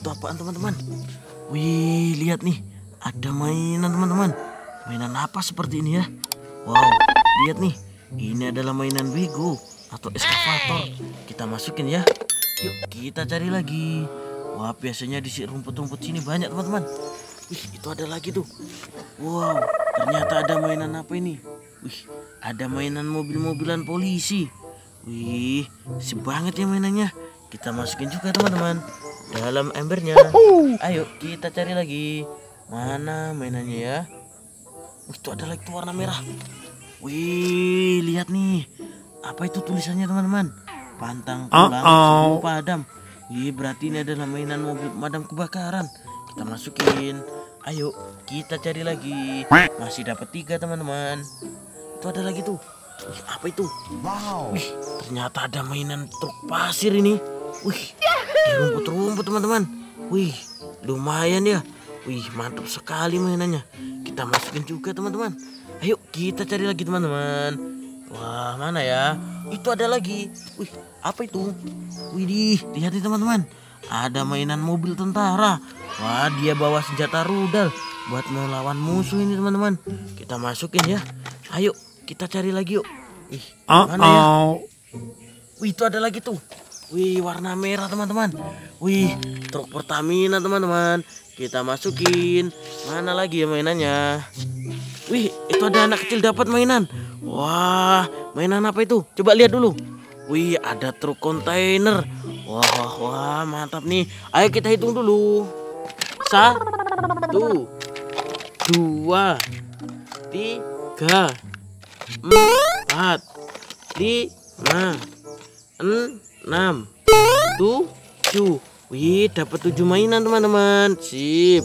itu apaan teman-teman? Wih, lihat nih. Ada mainan teman-teman. Mainan apa seperti ini ya? Wow, lihat nih. Ini adalah mainan Bego atau eskavator. Kita masukin ya. Yuk, kita cari lagi. Wah, biasanya di rumput-rumput sini banyak teman-teman. Wih, itu ada lagi tuh. Wow, ternyata ada mainan apa ini? Wih, ada mainan mobil-mobilan polisi. Wih, si banget ya mainannya. Kita masukin juga teman-teman dalam embernya. Ayo kita cari lagi. Mana mainannya ya? Wih, itu ada lagi tuh warna merah. Wih, lihat nih. Apa itu tulisannya teman-teman? Pantang pulang sebelum padam. Wih, berarti ini adalah mainan mobil pemadam kebakaran. Kita masukin. Ayo, kita cari lagi. Masih dapat tiga teman-teman. Itu ada lagi tuh. Wih, apa itu? Wow. Wih, ternyata ada mainan truk pasir ini. Wih, di rumput-rumput teman-teman. Wih, lumayan ya. Wih, mantap sekali mainannya. Kita masukin juga teman-teman. Ayo kita cari lagi teman-teman. Wah, mana ya? Itu ada lagi. Wih, apa itu? Widih, lihat nih teman-teman. Ada mainan mobil tentara. Wah, dia bawa senjata rudal buat melawan musuh ini teman-teman. Kita masukin ya. Ayo, kita cari lagi yuk. Ih, mana ya? Wih, itu ada lagi tuh. Wih, warna merah teman-teman. Wih, truk Pertamina teman-teman. Kita masukin. Mana lagi ya mainannya? Wih, itu ada anak kecil dapat mainan. Wah, mainan apa itu? Coba lihat dulu. Wih, ada truk kontainer. Wah, wah, wah, mantap nih. Ayo kita hitung dulu. Satu, dua, tiga, empat, lima, enam, tujuh. Wih, dapat tujuh mainan teman-teman. Sip.